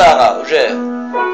じゃ、